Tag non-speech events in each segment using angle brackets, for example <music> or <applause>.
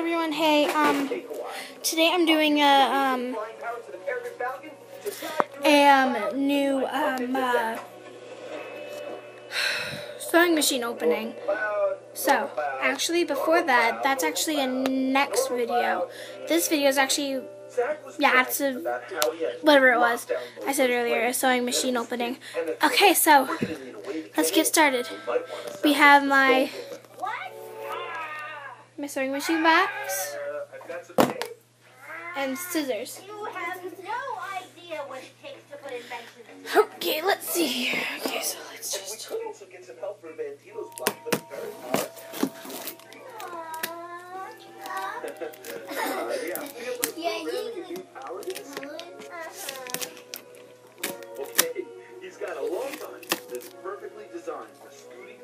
everyone. Hey, um, today I'm doing a um a um new um uh, sewing machine opening. So actually, before that, that's actually a next video. This video is actually yeah, it's a whatever it was I said earlier, a sewing machine opening. Okay, so let's get started. We have my my sewing machine box and scissors. You have no idea what it takes to put inventions. Okay, let's see here. Okay, so let's just. could also get some help from Bandilo's Blackfoot Ferret Power. Uh, yeah, <laughs> feel like Yeah, programming you- a new power is? Uh-huh. Okay, he's got a long gun that's perfectly designed for scooting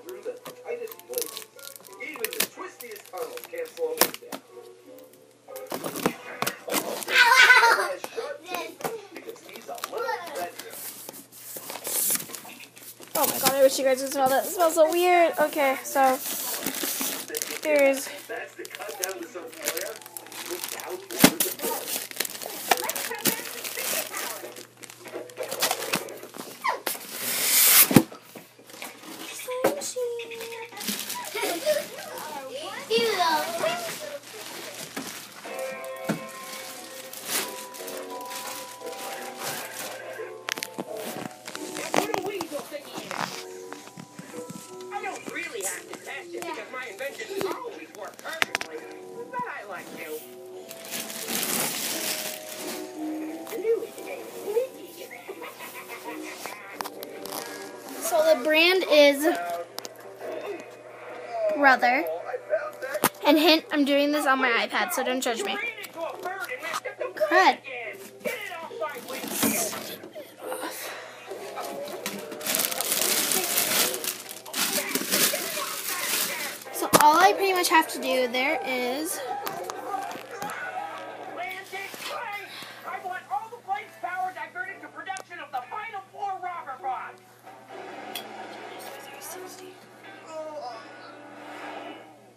you guys could smell that. It smells so weird. Okay, so here's. That's brand is Brother. And hint, I'm doing this on my iPad, so don't judge me. Crud. So all I pretty much have to do there is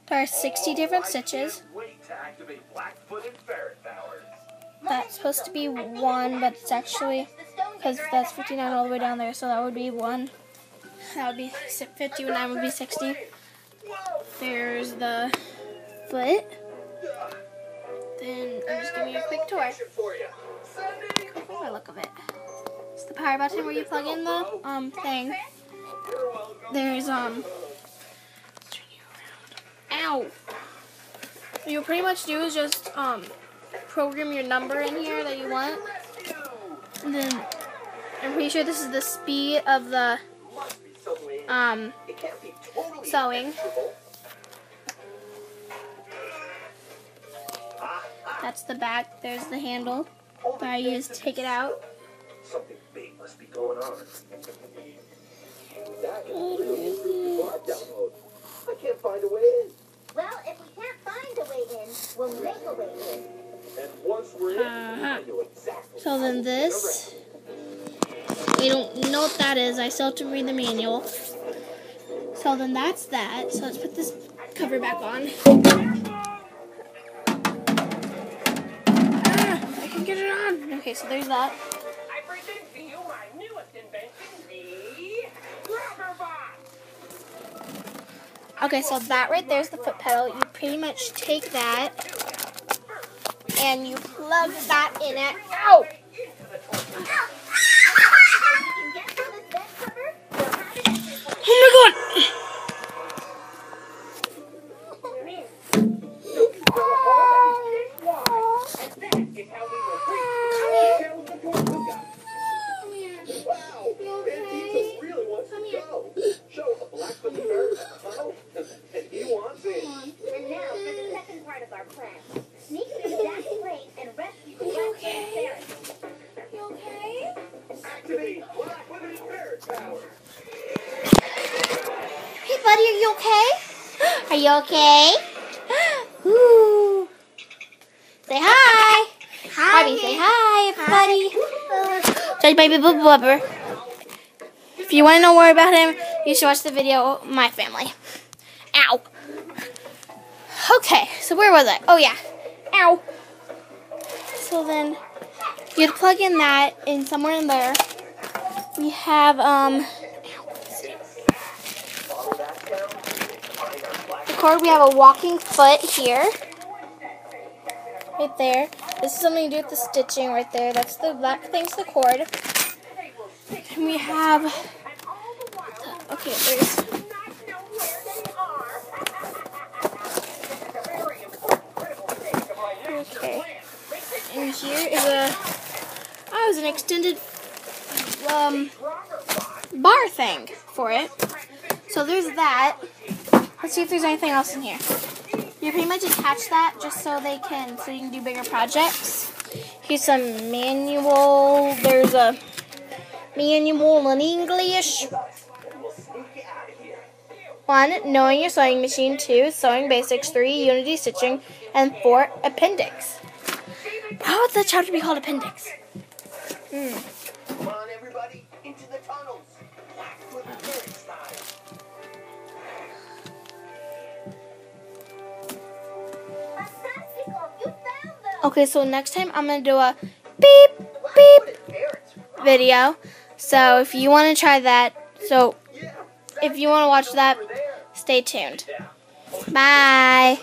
there are 60 different stitches. That's supposed to be one, but it's actually because that's 59 all the way down there, so that would be one. That would be 59 would be 60. There's the foot. Then I'm just giving you a quick tour. Oh, look of it. It's the power button where you plug in the um thing. There's um. Ow. You pretty much do is just um program your number in here that you want, and then I'm pretty sure this is the speed of the um sewing. That's the back. There's the handle. Where you just take it out. Something big must be going on. I can't find a way in. Well, if we can't find a way in, we'll make a way in. And once we're in. I know exactly. So then this. We don't know what that is. I still have to read the manual. So then that's that. So let's put this cover back on. Ah, I can get it on. Okay, so there's that. I present to you my newest invention, the Okay, so that right there's the foot pedal. You pretty much take that and you plug that in it. Ow! You can get buddy, are you okay? Are you okay? Ooh. Say hi. Hi. Bobby, say hi, everybody. <laughs> Sorry, baby boo blubber. If you want to know more about him, you should watch the video My Family. Ow. Okay, so where was I? Oh yeah. Ow. So then you have to plug in that in somewhere in there. We have um cord. We have a walking foot here. Right there. This is something to do with the stitching right there. That's the black thing's the cord. And we have okay, there's Okay. And here is a oh, it was an extended um bar thing for it. So there's that. Let's see if there's anything else in here. You pretty much attach that just so they can so you can do bigger projects. Here's some manual. There's a manual in English. One, knowing your sewing machine. Two, sewing basics. Three, utility stitching. And four, appendix. How would the chapter be called appendix? Hmm. Okay, so next time I'm gonna do a beep beep video. So if you want to try that, so if you want to watch that, stay tuned. Bye.